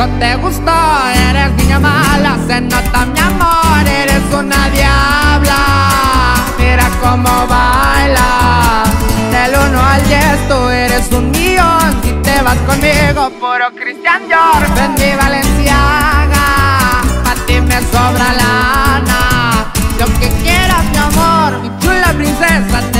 Eso te gustó, eres niña mala, se nota mi amor, eres una diabla. Mira cómo baila, del 1 al 10 tú eres un millón. Si te vas conmigo, puro Christian Dior, Fendi Valenciaga, a ti me sobra lana. Lo que quieras, mi amor, mi chula princesa, te